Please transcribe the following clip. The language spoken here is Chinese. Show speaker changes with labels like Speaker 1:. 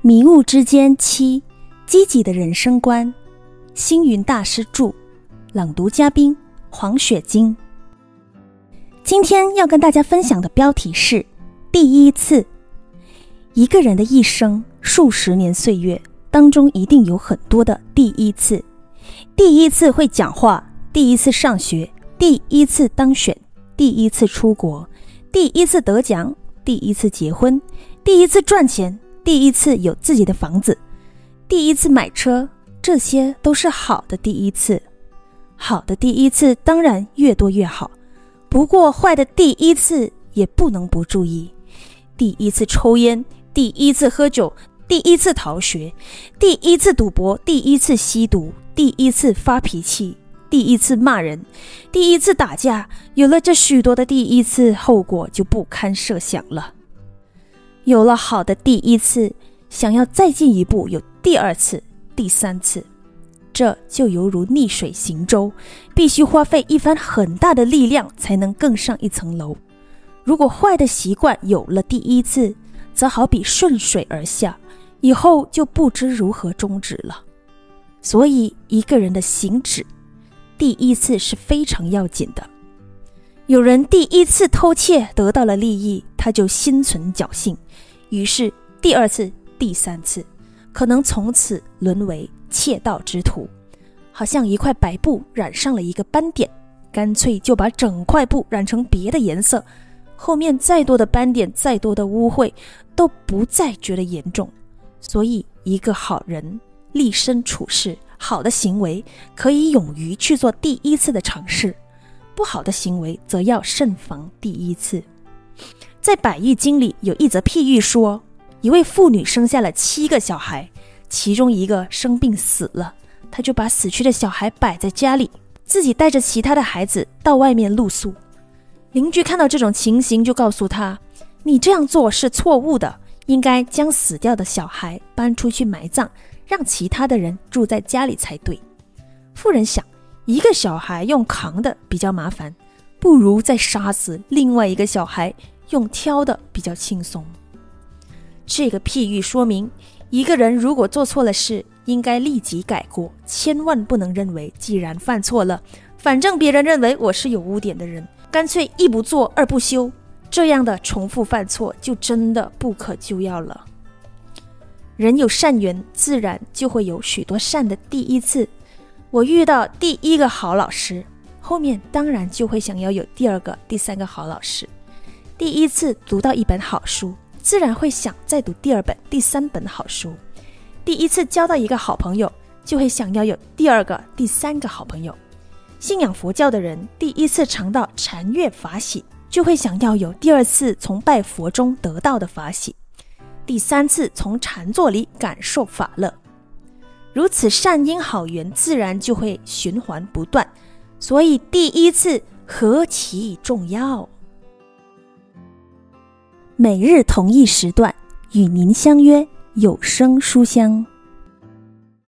Speaker 1: 迷雾之间七，积极的人生观。星云大师著，朗读嘉宾黄雪晶。今天要跟大家分享的标题是“第一次”。一个人的一生数十年岁月当中，一定有很多的第一次。第一次会讲话，第一次上学，第一次当选，第一次出国，第一次得奖，第一次结婚，第一次赚钱，第一次有自己的房子，第一次买车。这些都是好的第一次，好的第一次当然越多越好。不过坏的第一次也不能不注意。第一次抽烟，第一次喝酒，第一次逃学，第一次赌博，第一次吸毒，第一次发脾气，第一次骂人，第一次打架。有了这许多的第一次，后果就不堪设想了。有了好的第一次，想要再进一步，有第二次。第三次，这就犹如逆水行舟，必须花费一番很大的力量才能更上一层楼。如果坏的习惯有了第一次，则好比顺水而下，以后就不知如何终止了。所以，一个人的行止，第一次是非常要紧的。有人第一次偷窃得到了利益，他就心存侥幸，于是第二次、第三次。可能从此沦为窃盗之徒，好像一块白布染上了一个斑点，干脆就把整块布染成别的颜色，后面再多的斑点、再多的污秽都不再觉得严重。所以，一个好人立身处世，好的行为可以勇于去做第一次的尝试，不好的行为则要慎防第一次。在《百喻经》里有一则譬喻说。一位妇女生下了七个小孩，其中一个生病死了，她就把死去的小孩摆在家里，自己带着其他的孩子到外面露宿。邻居看到这种情形，就告诉她：“你这样做是错误的，应该将死掉的小孩搬出去埋葬，让其他的人住在家里才对。”妇人想，一个小孩用扛的比较麻烦，不如再杀死另外一个小孩，用挑的比较轻松。这个譬喻说明，一个人如果做错了事，应该立即改过，千万不能认为既然犯错了，反正别人认为我是有污点的人，干脆一不做二不休，这样的重复犯错就真的不可救药了。人有善缘，自然就会有许多善的第一次。我遇到第一个好老师，后面当然就会想要有第二个、第三个好老师。第一次读到一本好书。自然会想再读第二本、第三本好书。第一次交到一个好朋友，就会想要有第二个、第三个好朋友。信仰佛教的人，第一次尝到禅悦法喜，就会想要有第二次从拜佛中得到的法喜，第三次从禅坐里感受法乐。如此善因好缘，自然就会循环不断。所以第一次何其重要！每日同一时段与您相约有声书香。